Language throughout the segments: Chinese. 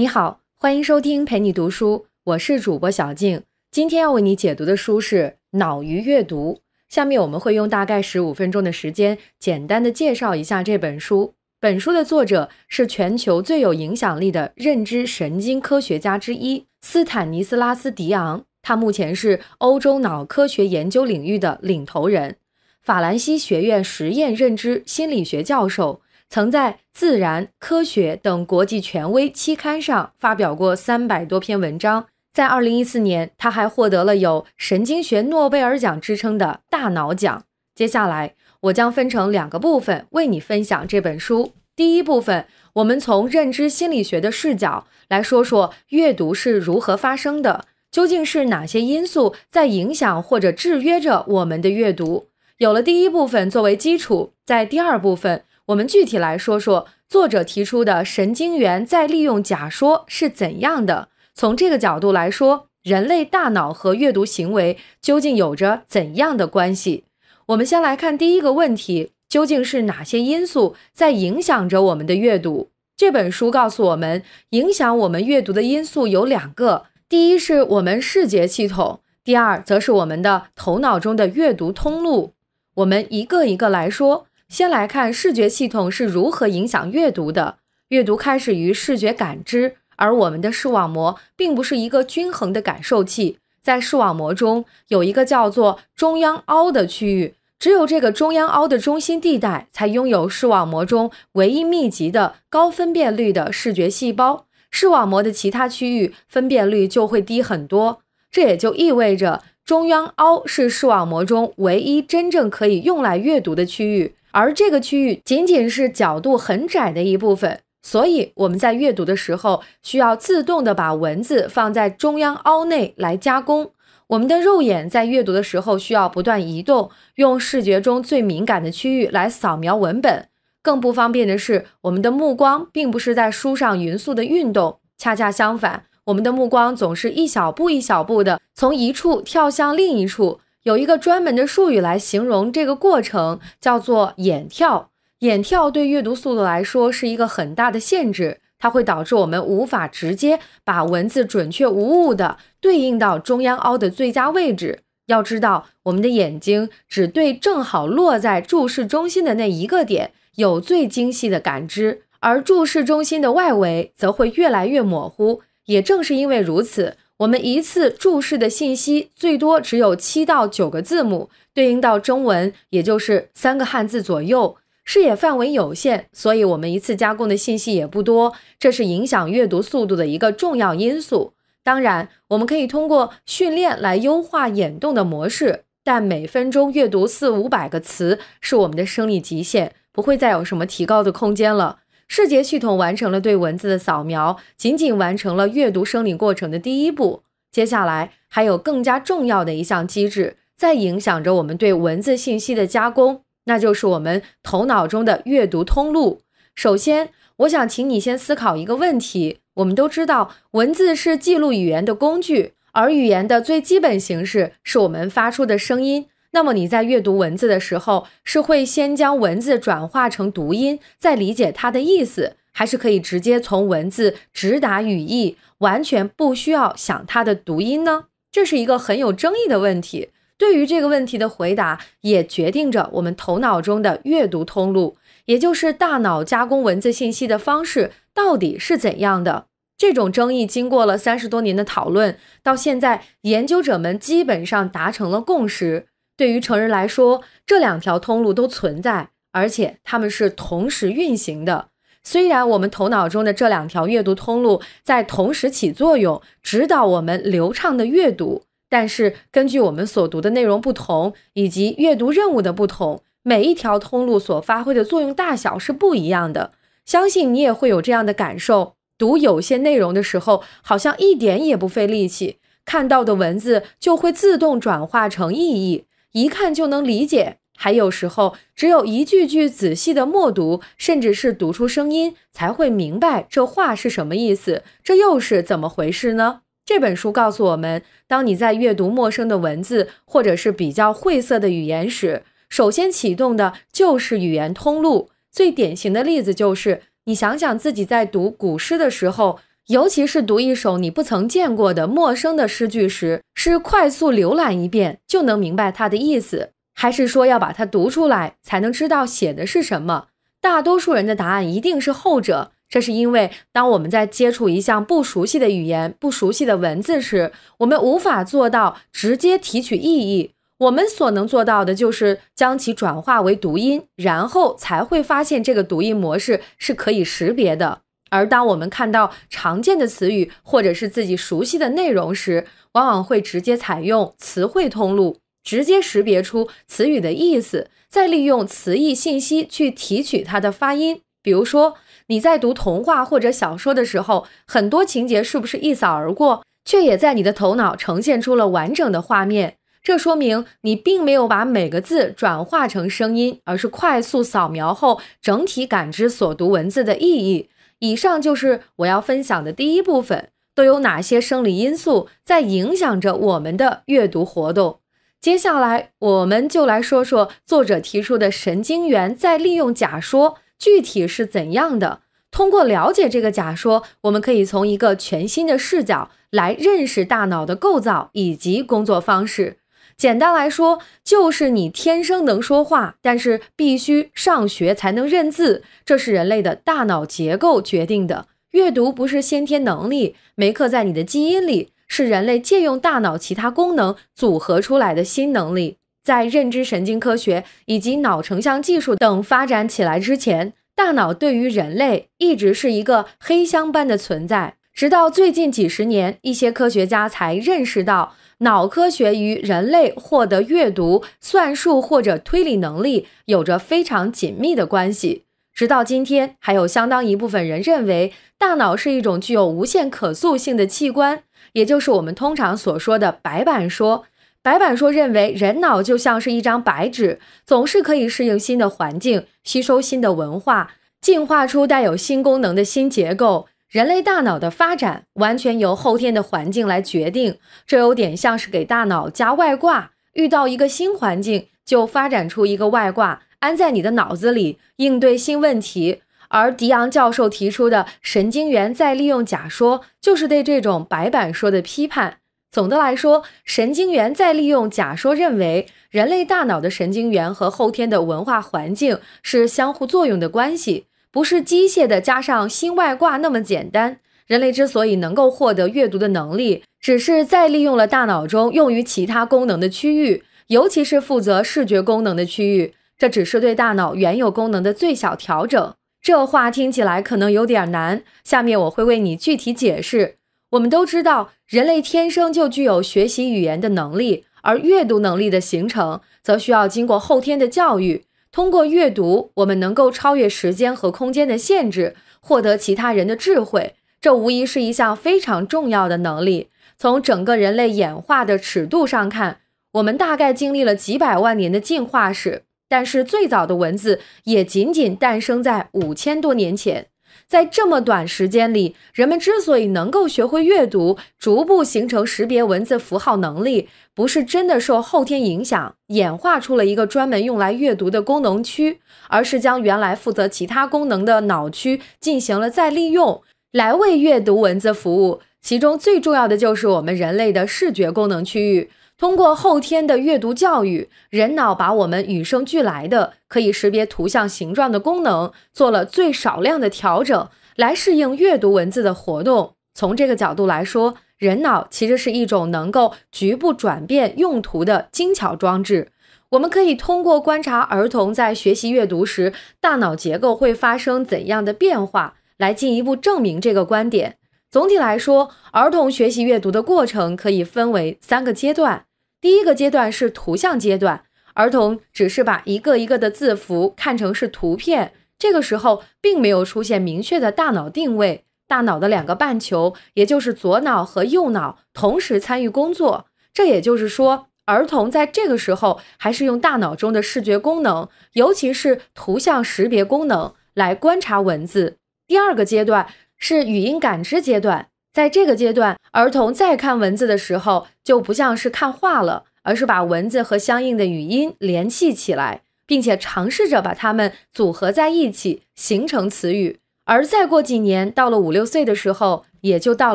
你好，欢迎收听陪你读书，我是主播小静。今天要为你解读的书是《脑鱼阅读》。下面我们会用大概十五分钟的时间，简单的介绍一下这本书。本书的作者是全球最有影响力的认知神经科学家之一斯坦尼斯拉斯·迪昂，他目前是欧洲脑科学研究领域的领头人，法兰西学院实验认知心理学教授。曾在《自然》《科学》等国际权威期刊上发表过三百多篇文章。在二零一四年，他还获得了有“神经学诺贝尔奖”之称的大脑奖。接下来，我将分成两个部分为你分享这本书。第一部分，我们从认知心理学的视角来说说阅读是如何发生的，究竟是哪些因素在影响或者制约着我们的阅读。有了第一部分作为基础，在第二部分。我们具体来说说作者提出的神经元再利用假说是怎样的。从这个角度来说，人类大脑和阅读行为究竟有着怎样的关系？我们先来看第一个问题：究竟是哪些因素在影响着我们的阅读？这本书告诉我们，影响我们阅读的因素有两个，第一是我们视觉系统，第二则是我们的头脑中的阅读通路。我们一个一个来说。先来看视觉系统是如何影响阅读的。阅读开始于视觉感知，而我们的视网膜并不是一个均衡的感受器。在视网膜中有一个叫做中央凹的区域，只有这个中央凹的中心地带才拥有视网膜中唯一密集的高分辨率的视觉细胞。视网膜的其他区域分辨率就会低很多。这也就意味着中央凹是视网膜中唯一真正可以用来阅读的区域。而这个区域仅仅是角度很窄的一部分，所以我们在阅读的时候需要自动的把文字放在中央凹内来加工。我们的肉眼在阅读的时候需要不断移动，用视觉中最敏感的区域来扫描文本。更不方便的是，我们的目光并不是在书上匀速的运动，恰恰相反，我们的目光总是一小步一小步的从一处跳向另一处。有一个专门的术语来形容这个过程，叫做眼跳。眼跳对阅读速度来说是一个很大的限制，它会导致我们无法直接把文字准确无误的对应到中央凹的最佳位置。要知道，我们的眼睛只对正好落在注视中心的那一个点有最精细的感知，而注视中心的外围则会越来越模糊。也正是因为如此。我们一次注视的信息最多只有七到九个字母，对应到中文也就是三个汉字左右。视野范围有限，所以我们一次加工的信息也不多，这是影响阅读速度的一个重要因素。当然，我们可以通过训练来优化眼动的模式，但每分钟阅读四五百个词是我们的生理极限，不会再有什么提高的空间了。视觉系统完成了对文字的扫描，仅仅完成了阅读生理过程的第一步。接下来还有更加重要的一项机制在影响着我们对文字信息的加工，那就是我们头脑中的阅读通路。首先，我想请你先思考一个问题：我们都知道，文字是记录语言的工具，而语言的最基本形式是我们发出的声音。那么你在阅读文字的时候，是会先将文字转化成读音，再理解它的意思，还是可以直接从文字直达语义，完全不需要想它的读音呢？这是一个很有争议的问题。对于这个问题的回答，也决定着我们头脑中的阅读通路，也就是大脑加工文字信息的方式到底是怎样的。这种争议经过了三十多年的讨论，到现在研究者们基本上达成了共识。对于成人来说，这两条通路都存在，而且它们是同时运行的。虽然我们头脑中的这两条阅读通路在同时起作用，指导我们流畅的阅读，但是根据我们所读的内容不同，以及阅读任务的不同，每一条通路所发挥的作用大小是不一样的。相信你也会有这样的感受：读有些内容的时候，好像一点也不费力气，看到的文字就会自动转化成意义。一看就能理解，还有时候只有一句句仔细的默读，甚至是读出声音，才会明白这话是什么意思。这又是怎么回事呢？这本书告诉我们，当你在阅读陌生的文字或者是比较晦涩的语言时，首先启动的就是语言通路。最典型的例子就是，你想想自己在读古诗的时候，尤其是读一首你不曾见过的陌生的诗句时，是快速浏览一遍就能明白它的意思，还是说要把它读出来才能知道写的是什么？大多数人的答案一定是后者。这是因为，当我们在接触一项不熟悉的语言、不熟悉的文字时，我们无法做到直接提取意义。我们所能做到的就是将其转化为读音，然后才会发现这个读音模式是可以识别的。而当我们看到常见的词语或者是自己熟悉的内容时，往往会直接采用词汇通路，直接识别出词语的意思，再利用词义信息去提取它的发音。比如说，你在读童话或者小说的时候，很多情节是不是一扫而过，却也在你的头脑呈现出了完整的画面？这说明你并没有把每个字转化成声音，而是快速扫描后整体感知所读文字的意义。以上就是我要分享的第一部分，都有哪些生理因素在影响着我们的阅读活动？接下来，我们就来说说作者提出的神经元在利用假说。具体是怎样的？通过了解这个假说，我们可以从一个全新的视角来认识大脑的构造以及工作方式。简单来说，就是你天生能说话，但是必须上学才能认字，这是人类的大脑结构决定的。阅读不是先天能力，没刻在你的基因里，是人类借用大脑其他功能组合出来的新能力。在认知神经科学以及脑成像技术等发展起来之前，大脑对于人类一直是一个黑箱般的存在。直到最近几十年，一些科学家才认识到，脑科学与人类获得阅读、算术或者推理能力有着非常紧密的关系。直到今天，还有相当一部分人认为，大脑是一种具有无限可塑性的器官，也就是我们通常所说的“白板说”。白板说认为，人脑就像是一张白纸，总是可以适应新的环境，吸收新的文化，进化出带有新功能的新结构。人类大脑的发展完全由后天的环境来决定，这有点像是给大脑加外挂，遇到一个新环境就发展出一个外挂，安在你的脑子里应对新问题。而迪昂教授提出的神经元再利用假说，就是对这种白板说的批判。总的来说，神经元再利用假说认为，人类大脑的神经元和后天的文化环境是相互作用的关系，不是机械的加上新外挂那么简单。人类之所以能够获得阅读的能力，只是再利用了大脑中用于其他功能的区域，尤其是负责视觉功能的区域。这只是对大脑原有功能的最小调整。这话听起来可能有点难，下面我会为你具体解释。我们都知道，人类天生就具有学习语言的能力，而阅读能力的形成则需要经过后天的教育。通过阅读，我们能够超越时间和空间的限制，获得其他人的智慧。这无疑是一项非常重要的能力。从整个人类演化的尺度上看，我们大概经历了几百万年的进化史，但是最早的文字也仅仅诞生在五千多年前。在这么短时间里，人们之所以能够学会阅读，逐步形成识别文字符号能力，不是真的受后天影响演化出了一个专门用来阅读的功能区，而是将原来负责其他功能的脑区进行了再利用，来为阅读文字服务。其中最重要的就是我们人类的视觉功能区域。通过后天的阅读教育，人脑把我们与生俱来的可以识别图像形状的功能做了最少量的调整，来适应阅读文字的活动。从这个角度来说，人脑其实是一种能够局部转变用途的精巧装置。我们可以通过观察儿童在学习阅读时，大脑结构会发生怎样的变化，来进一步证明这个观点。总体来说，儿童学习阅读的过程可以分为三个阶段。第一个阶段是图像阶段，儿童只是把一个一个的字符看成是图片，这个时候并没有出现明确的大脑定位，大脑的两个半球，也就是左脑和右脑同时参与工作。这也就是说，儿童在这个时候还是用大脑中的视觉功能，尤其是图像识别功能来观察文字。第二个阶段是语音感知阶段。在这个阶段，儿童在看文字的时候，就不像是看画了，而是把文字和相应的语音联系起来，并且尝试着把它们组合在一起，形成词语。而再过几年，到了五六岁的时候，也就到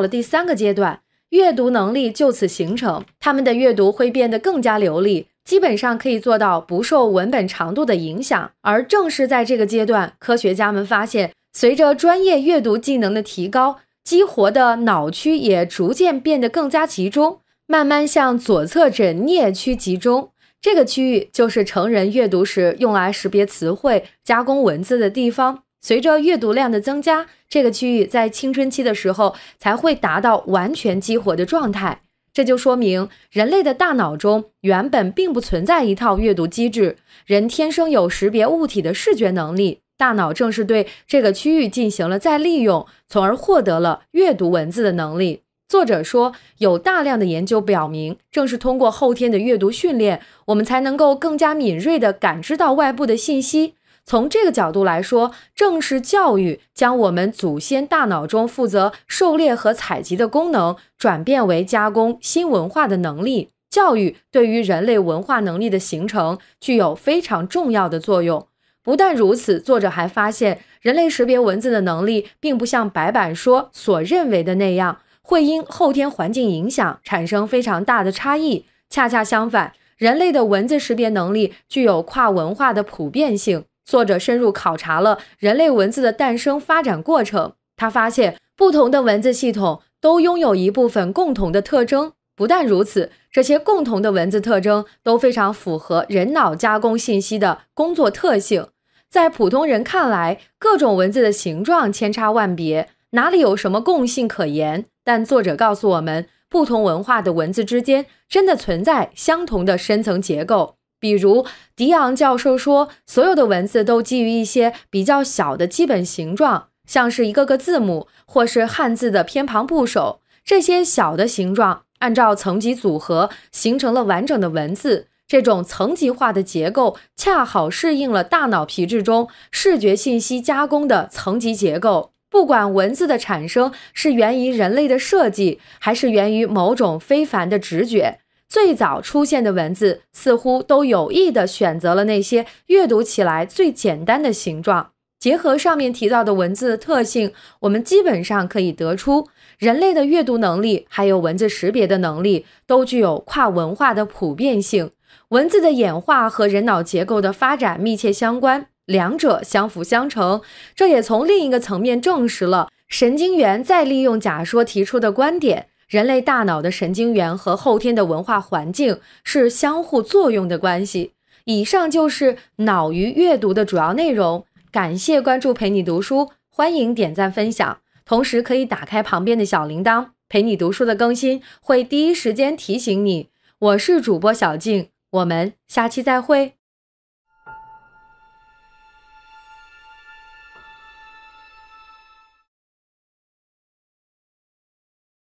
了第三个阶段，阅读能力就此形成，他们的阅读会变得更加流利，基本上可以做到不受文本长度的影响。而正是在这个阶段，科学家们发现，随着专业阅读技能的提高，激活的脑区也逐渐变得更加集中，慢慢向左侧枕颞区集中。这个区域就是成人阅读时用来识别词汇、加工文字的地方。随着阅读量的增加，这个区域在青春期的时候才会达到完全激活的状态。这就说明人类的大脑中原本并不存在一套阅读机制，人天生有识别物体的视觉能力，大脑正是对这个区域进行了再利用，从而获得了阅读文字的能力。作者说，有大量的研究表明，正是通过后天的阅读训练，我们才能够更加敏锐地感知到外部的信息。从这个角度来说，正是教育将我们祖先大脑中负责狩猎和采集的功能，转变为加工新文化的能力。教育对于人类文化能力的形成具有非常重要的作用。不但如此，作者还发现，人类识别文字的能力，并不像白板说所认为的那样。会因后天环境影响产生非常大的差异。恰恰相反，人类的文字识别能力具有跨文化的普遍性。作者深入考察了人类文字的诞生发展过程，他发现不同的文字系统都拥有一部分共同的特征。不但如此，这些共同的文字特征都非常符合人脑加工信息的工作特性。在普通人看来，各种文字的形状千差万别，哪里有什么共性可言？但作者告诉我们，不同文化的文字之间真的存在相同的深层结构。比如，迪昂教授说，所有的文字都基于一些比较小的基本形状，像是一个个字母，或是汉字的偏旁部首。这些小的形状按照层级组合，形成了完整的文字。这种层级化的结构，恰好适应了大脑皮质中视觉信息加工的层级结构。不管文字的产生是源于人类的设计，还是源于某种非凡的直觉，最早出现的文字似乎都有意地选择了那些阅读起来最简单的形状。结合上面提到的文字特性，我们基本上可以得出，人类的阅读能力还有文字识别的能力都具有跨文化的普遍性。文字的演化和人脑结构的发展密切相关。两者相辅相成，这也从另一个层面证实了神经元再利用假说提出的观点：人类大脑的神经元和后天的文化环境是相互作用的关系。以上就是脑与阅读的主要内容。感谢关注陪你读书，欢迎点赞分享，同时可以打开旁边的小铃铛，陪你读书的更新会第一时间提醒你。我是主播小静，我们下期再会。